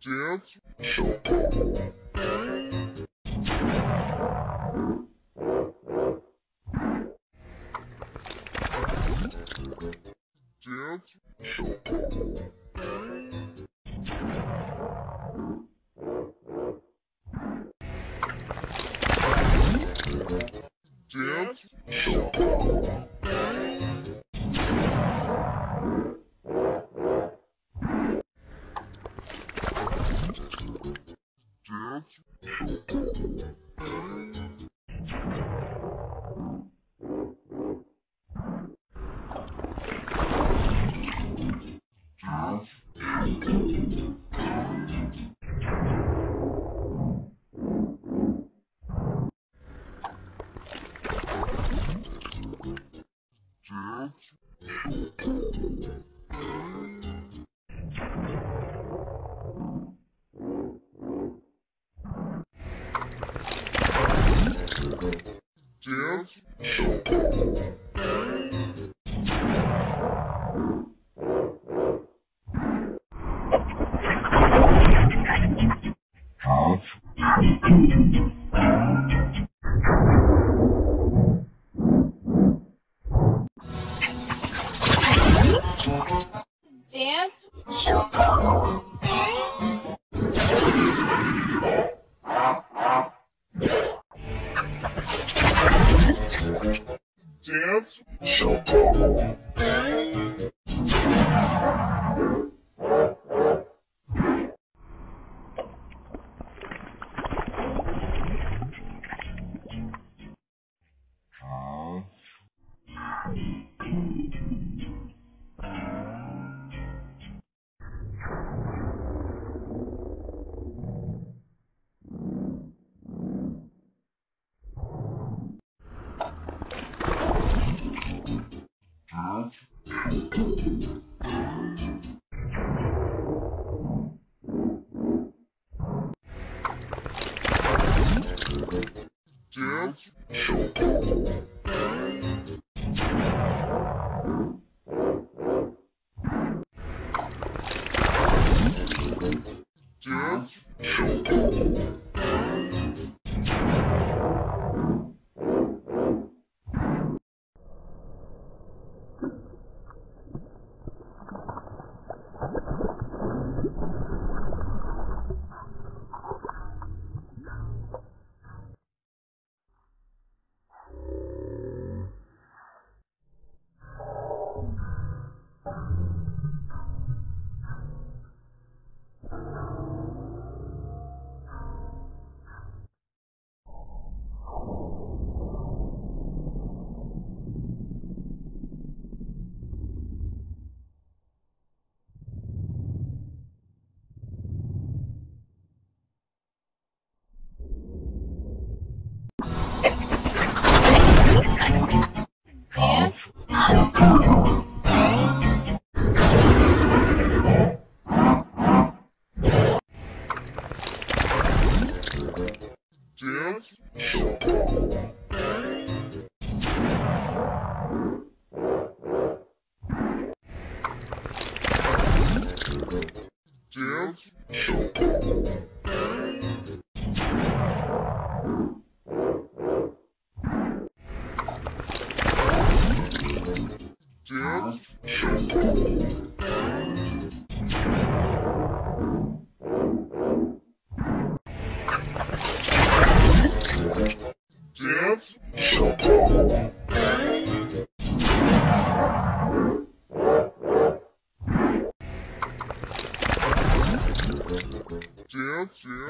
节奏。Dance. Dance. Death? Dance.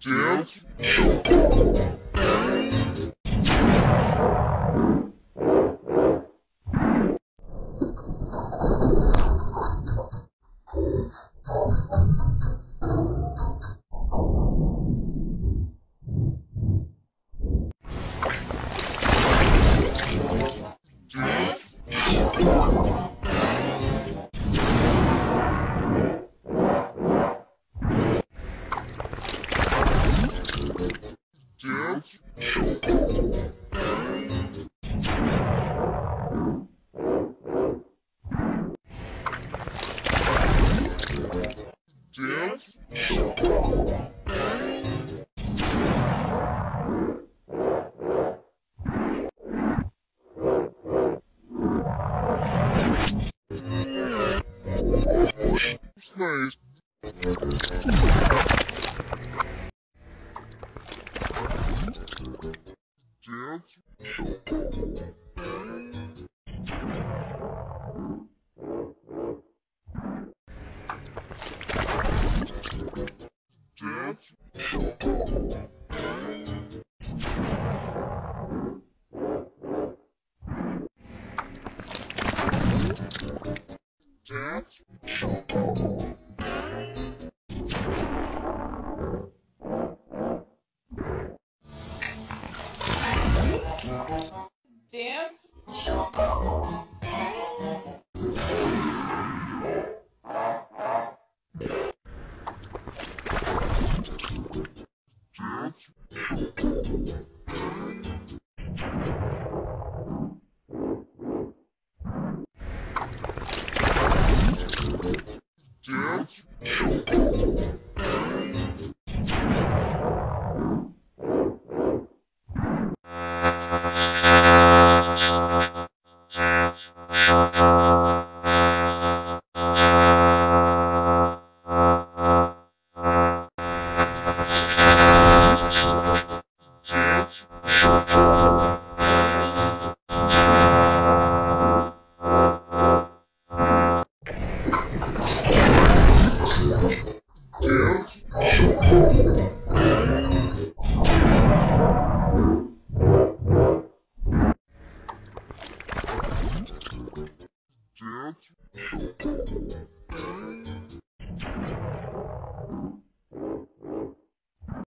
Death. Nice. Dance. Dance. Uh-huh. Não.